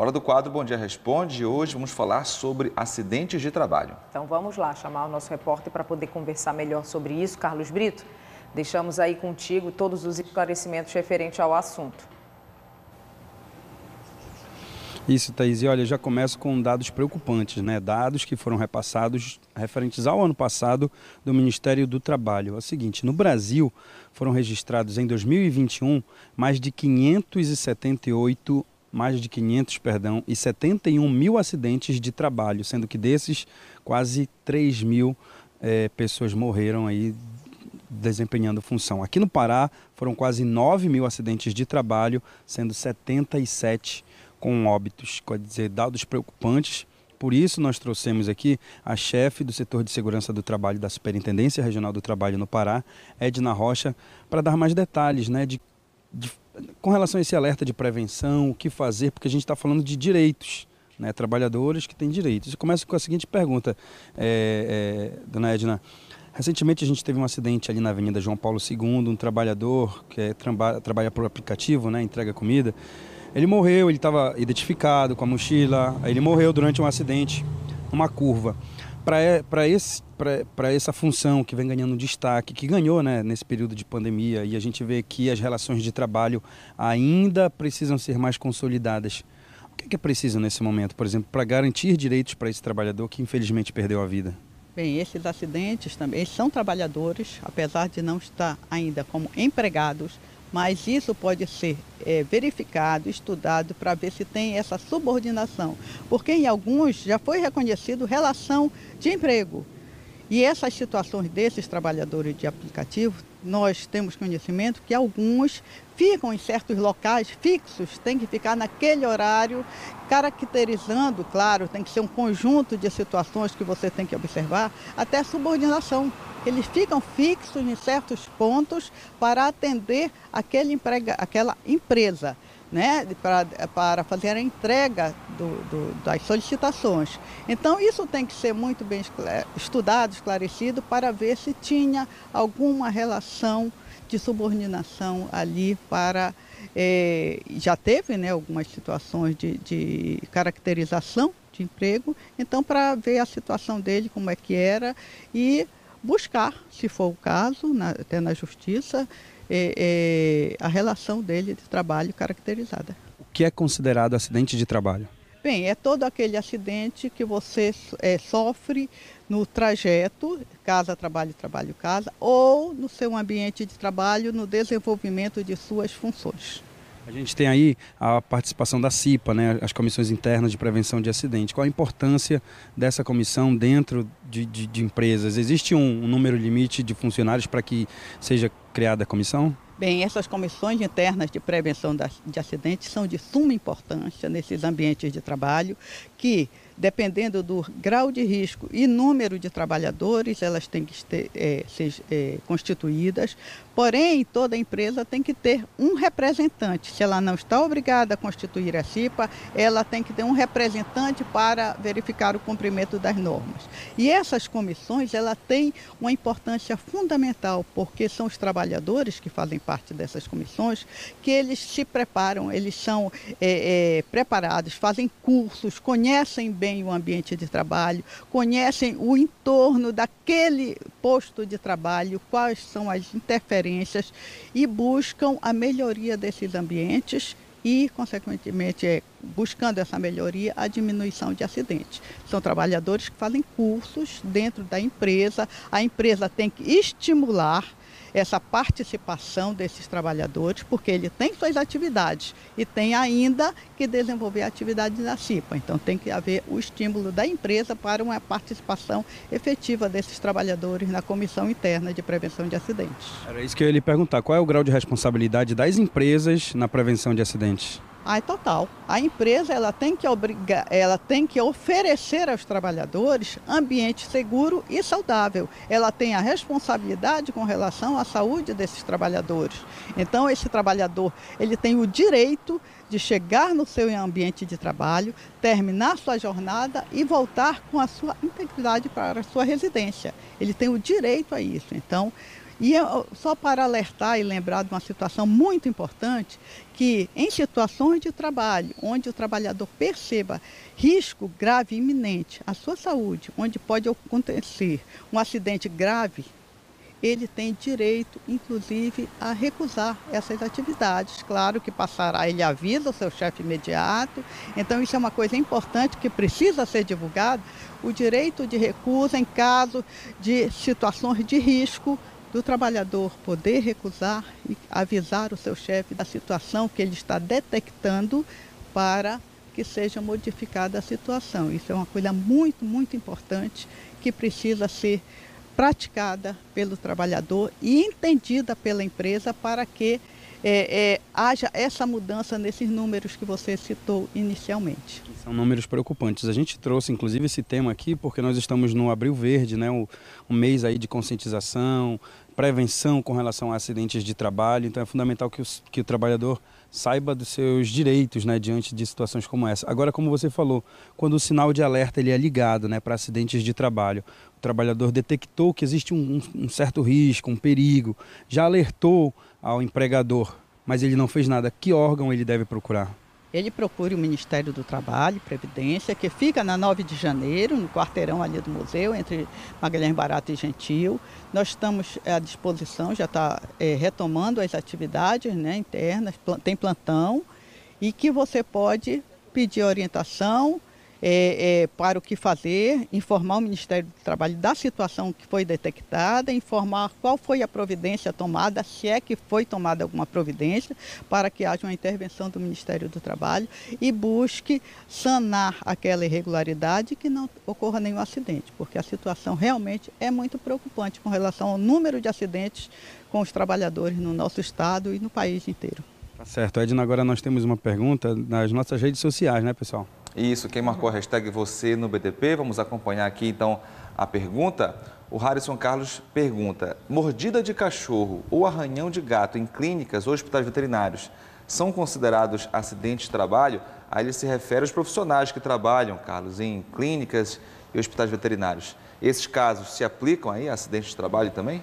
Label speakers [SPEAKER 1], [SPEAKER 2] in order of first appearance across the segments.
[SPEAKER 1] Hora do quadro Bom Dia Responde. Hoje vamos falar sobre acidentes de trabalho.
[SPEAKER 2] Então vamos lá chamar o nosso repórter para poder conversar melhor sobre isso. Carlos Brito, deixamos aí contigo todos os esclarecimentos referentes ao assunto.
[SPEAKER 3] Isso, Thaís. E olha, já começo com dados preocupantes, né? Dados que foram repassados referentes ao ano passado do Ministério do Trabalho. É o seguinte, no Brasil foram registrados em 2021 mais de 578 mais de 500, perdão, e 71 mil acidentes de trabalho, sendo que desses quase 3 mil é, pessoas morreram aí desempenhando função. Aqui no Pará foram quase 9 mil acidentes de trabalho, sendo 77 com óbitos, quer dizer, dados preocupantes. Por isso, nós trouxemos aqui a chefe do setor de segurança do trabalho da Superintendência Regional do Trabalho no Pará, Edna Rocha, para dar mais detalhes né, de, de, com relação a esse alerta de prevenção, o que fazer, porque a gente está falando de direitos. Né, trabalhadores que têm direitos. Eu começo com a seguinte pergunta, é, é, dona Edna. Recentemente a gente teve um acidente ali na Avenida João Paulo II, um trabalhador que é, trabalha por aplicativo, né, entrega comida, ele morreu, ele estava identificado com a mochila, ele morreu durante um acidente, uma curva. Para essa função que vem ganhando destaque, que ganhou né, nesse período de pandemia, e a gente vê que as relações de trabalho ainda precisam ser mais consolidadas. O que é, que é preciso nesse momento, por exemplo, para garantir direitos para esse trabalhador que infelizmente perdeu a vida?
[SPEAKER 4] Bem, esses acidentes também são trabalhadores, apesar de não estar ainda como empregados, mas isso pode ser é, verificado, estudado para ver se tem essa subordinação, porque em alguns já foi reconhecido relação de emprego. E essas situações desses trabalhadores de aplicativo, nós temos conhecimento que alguns ficam em certos locais fixos, tem que ficar naquele horário, caracterizando, claro, tem que ser um conjunto de situações que você tem que observar, até subordinação. Eles ficam fixos em certos pontos para atender aquele emprega, aquela empresa. Né, para, para fazer a entrega do, do, das solicitações. Então, isso tem que ser muito bem estudado, esclarecido, para ver se tinha alguma relação de subordinação ali para. É, já teve né, algumas situações de, de caracterização de emprego, então, para ver a situação dele, como é que era, e buscar, se for o caso, na, até na justiça, é, é, a relação dele de trabalho caracterizada.
[SPEAKER 3] O que é considerado acidente de trabalho?
[SPEAKER 4] Bem, é todo aquele acidente que você é, sofre no trajeto, casa, trabalho, trabalho, casa, ou no seu ambiente de trabalho, no desenvolvimento de suas funções.
[SPEAKER 3] A gente tem aí a participação da CIPA, né, as comissões internas de prevenção de acidente. Qual a importância dessa comissão dentro de, de, de empresas? Existe um, um número limite de funcionários para que seja criada a comissão?
[SPEAKER 4] Bem, essas comissões internas de prevenção de acidentes são de suma importância nesses ambientes de trabalho que dependendo do grau de risco e número de trabalhadores, elas têm que ter, é, ser é, constituídas. Porém, toda empresa tem que ter um representante. Se ela não está obrigada a constituir a CIPA, ela tem que ter um representante para verificar o cumprimento das normas. E essas comissões, ela têm uma importância fundamental, porque são os trabalhadores que fazem parte dessas comissões que eles se preparam, eles são é preparados, fazem cursos, conhecem bem o ambiente de trabalho, conhecem o entorno daquele posto de trabalho, quais são as interferências e buscam a melhoria desses ambientes e, consequentemente, é, buscando essa melhoria, a diminuição de acidentes. São trabalhadores que fazem cursos dentro da empresa, a empresa tem que estimular essa participação desses trabalhadores, porque ele tem suas atividades e tem ainda que desenvolver a atividade da CIPA. Então tem que haver o estímulo da empresa para uma participação efetiva desses trabalhadores na comissão interna de prevenção de acidentes.
[SPEAKER 3] Era isso que eu ia lhe perguntar. Qual é o grau de responsabilidade das empresas na prevenção de acidentes?
[SPEAKER 4] É total. A empresa ela tem que obrigar, ela tem que oferecer aos trabalhadores ambiente seguro e saudável. Ela tem a responsabilidade com relação à saúde desses trabalhadores. Então esse trabalhador ele tem o direito de chegar no seu ambiente de trabalho, terminar sua jornada e voltar com a sua integridade para a sua residência. Ele tem o direito a isso. Então E eu, só para alertar e lembrar de uma situação muito importante, que em situações de trabalho, onde o trabalhador perceba risco grave iminente à sua saúde, onde pode acontecer um acidente grave, ele tem direito, inclusive, a recusar essas atividades. Claro que passará, ele avisa o seu chefe imediato. Então, isso é uma coisa importante que precisa ser divulgado: o direito de recusa em caso de situações de risco do trabalhador poder recusar e avisar o seu chefe da situação que ele está detectando para que seja modificada a situação. Isso é uma coisa muito, muito importante que precisa ser praticada pelo trabalhador e entendida pela empresa para que é, é, haja essa mudança nesses números que você citou inicialmente.
[SPEAKER 3] São números preocupantes. A gente trouxe, inclusive, esse tema aqui porque nós estamos no Abril Verde, né, um mês aí de conscientização, prevenção com relação a acidentes de trabalho. Então é fundamental que, os, que o trabalhador saiba dos seus direitos né, diante de situações como essa. Agora, como você falou, quando o sinal de alerta ele é ligado né, para acidentes de trabalho, o trabalhador detectou que existe um, um certo risco, um perigo, já alertou ao empregador, mas ele não fez nada, que órgão ele deve procurar?
[SPEAKER 4] Ele procure o Ministério do Trabalho e Previdência, que fica na 9 de janeiro, no quarteirão ali do museu, entre Magalhães Barato e Gentil. Nós estamos à disposição, já está é, retomando as atividades né, internas, tem plantão, e que você pode pedir orientação, é, é, para o que fazer, informar o Ministério do Trabalho da situação que foi detectada, informar qual foi a providência tomada, se é que foi tomada alguma providência, para que haja uma intervenção do Ministério do Trabalho e busque sanar aquela irregularidade e que não ocorra nenhum acidente, porque a situação realmente é muito preocupante com relação ao número de acidentes com os trabalhadores no nosso estado e no país inteiro.
[SPEAKER 3] Tá certo, Edna, agora nós temos uma pergunta nas nossas redes sociais, né, pessoal?
[SPEAKER 1] Isso, quem marcou a hashtag você no BTP, vamos acompanhar aqui então a pergunta. O Harrison Carlos pergunta: mordida de cachorro ou arranhão de gato em clínicas ou hospitais veterinários são considerados acidentes de trabalho? Aí ele se refere aos profissionais que trabalham, Carlos, em clínicas e hospitais veterinários. Esses casos se aplicam aí a acidentes de trabalho também?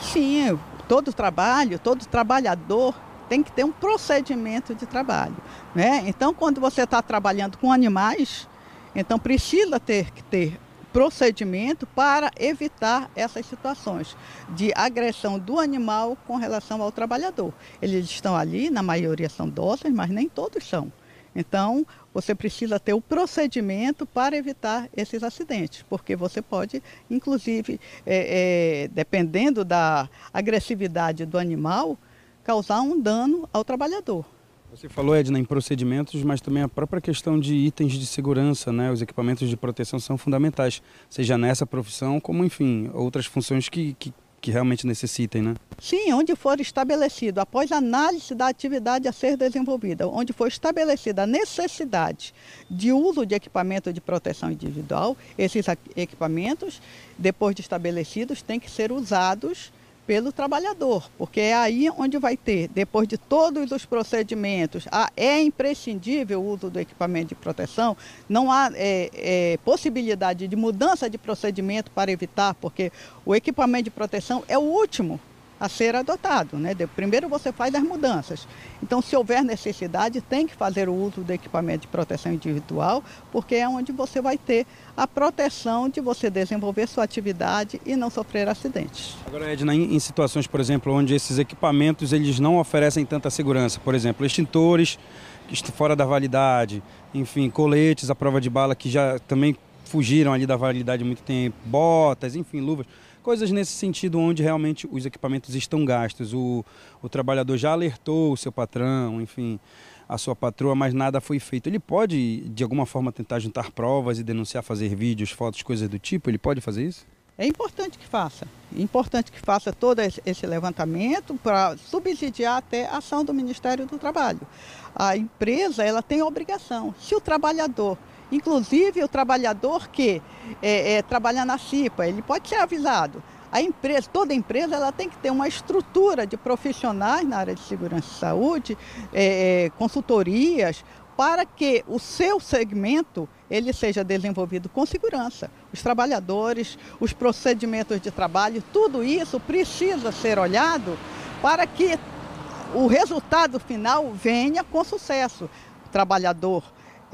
[SPEAKER 4] Sim, todo trabalho, todo trabalhador tem que ter um procedimento de trabalho. Né? Então, quando você está trabalhando com animais, então precisa ter que ter procedimento para evitar essas situações de agressão do animal com relação ao trabalhador. Eles estão ali, na maioria são dóceis, mas nem todos são. Então, você precisa ter o procedimento para evitar esses acidentes, porque você pode, inclusive, é, é, dependendo da agressividade do animal, causar um dano ao trabalhador.
[SPEAKER 3] Você falou, Edna, em procedimentos, mas também a própria questão de itens de segurança, né? Os equipamentos de proteção são fundamentais, seja nessa profissão, como, enfim, outras funções que, que, que realmente necessitem, né?
[SPEAKER 4] Sim, onde for estabelecido, após análise da atividade a ser desenvolvida, onde for estabelecida a necessidade de uso de equipamento de proteção individual, esses equipamentos, depois de estabelecidos, têm que ser usados pelo trabalhador, porque é aí onde vai ter, depois de todos os procedimentos, é imprescindível o uso do equipamento de proteção, não há é, é, possibilidade de mudança de procedimento para evitar, porque o equipamento de proteção é o último a ser adotado. Né? Primeiro você faz as mudanças. Então, se houver necessidade, tem que fazer o uso do equipamento de proteção individual, porque é onde você vai ter a proteção de você desenvolver sua atividade e não sofrer acidentes.
[SPEAKER 3] Agora, Edna, em situações, por exemplo, onde esses equipamentos eles não oferecem tanta segurança, por exemplo, extintores fora da validade, enfim, coletes à prova de bala que já também fugiram ali da validade há muito tempo, botas, enfim, luvas coisas nesse sentido onde realmente os equipamentos estão gastos. O, o trabalhador já alertou o seu patrão, enfim, a sua patroa, mas nada foi feito. Ele pode, de alguma forma, tentar juntar provas e denunciar, fazer vídeos, fotos, coisas do tipo? Ele pode fazer isso?
[SPEAKER 4] É importante que faça. É importante que faça todo esse levantamento para subsidiar até a ação do Ministério do Trabalho. A empresa ela tem obrigação. Se o trabalhador Inclusive o trabalhador que é, é, trabalha na CIPA, ele pode ser avisado. A empresa, toda empresa, ela tem que ter uma estrutura de profissionais na área de segurança e saúde, é, é consultorias, para que o seu segmento ele seja desenvolvido com segurança. Os trabalhadores, os procedimentos de trabalho, tudo isso precisa ser olhado para que o resultado final venha com sucesso. O trabalhador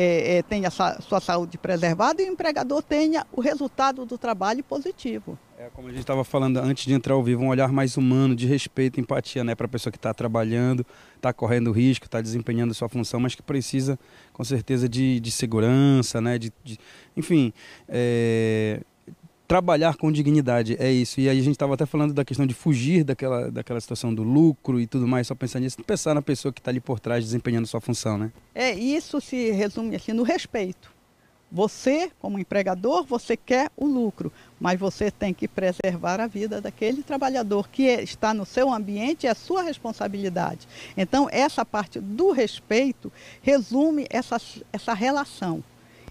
[SPEAKER 4] é, é, tenha sua saúde preservada e o empregador tenha o resultado do trabalho positivo.
[SPEAKER 3] É como a gente estava falando antes de entrar ao vivo, um olhar mais humano, de respeito, empatia, né, para a pessoa que está trabalhando, está correndo risco, está desempenhando sua função, mas que precisa, com certeza, de, de segurança, né, de, de enfim, é, trabalhar com dignidade, é isso. E aí a gente estava até falando da questão de fugir daquela, daquela situação do lucro e tudo mais, só pensar nisso, pensar na pessoa que está ali por trás desempenhando sua função, né?
[SPEAKER 4] É, isso se resume assim no respeito. Você, como empregador, você quer o lucro, mas você tem que preservar a vida daquele trabalhador que está no seu ambiente, é sua responsabilidade. Então, essa parte do respeito resume essa, essa relação.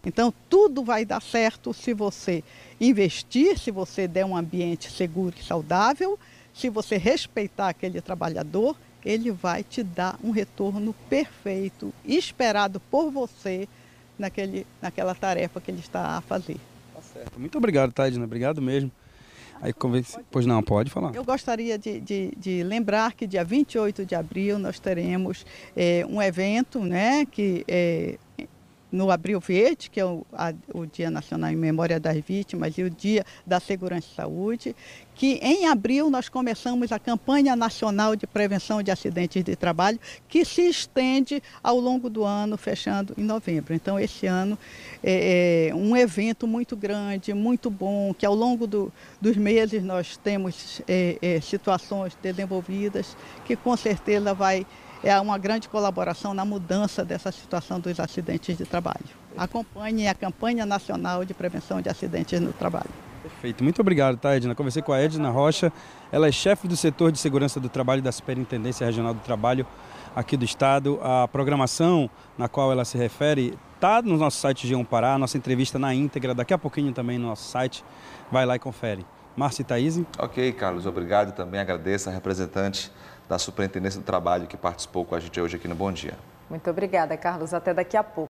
[SPEAKER 4] Então, tudo vai dar certo se você investir, se você der um ambiente seguro e saudável, se você respeitar aquele trabalhador, ele vai te dar um retorno perfeito, esperado por você naquele, naquela tarefa que ele está a fazer.
[SPEAKER 3] Tá certo. Muito obrigado, Taidina. Obrigado mesmo. Aí, convence... Pois não, pode falar.
[SPEAKER 4] Eu gostaria de, de, de, lembrar que dia 28 de abril nós teremos é, um evento né, que é, no Abril Verde, que é o, a, o, Dia Nacional em Memória das Vítimas e o Dia da Segurança e Saúde, que em abril nós começamos a campanha nacional de prevenção de acidentes de trabalho, que se estende ao longo do ano, fechando em novembro. Então, esse ano é, é um evento muito grande, muito bom, que ao longo do, dos meses nós temos é, é, situações desenvolvidas, que com certeza vai é uma grande colaboração na mudança dessa situação dos acidentes de trabalho. Acompanhe a campanha nacional de prevenção de acidentes no trabalho.
[SPEAKER 3] Perfeito. Muito obrigado, tá, Edna? Conversei com a Edna Rocha. Ela é chefe do setor de segurança do trabalho da Superintendência Regional do Trabalho aqui do Estado. A programação na qual ela se refere está no nosso site G1 Pará. Nossa entrevista na íntegra, daqui a pouquinho também no nosso site. Vai lá e confere. Márcia e Thaís.
[SPEAKER 1] Ok, Carlos. Obrigado. Também agradeço a representante da Superintendência do Trabalho que participou com a gente hoje aqui no Bom Dia.
[SPEAKER 2] Muito obrigada, Carlos. Até daqui a pouco.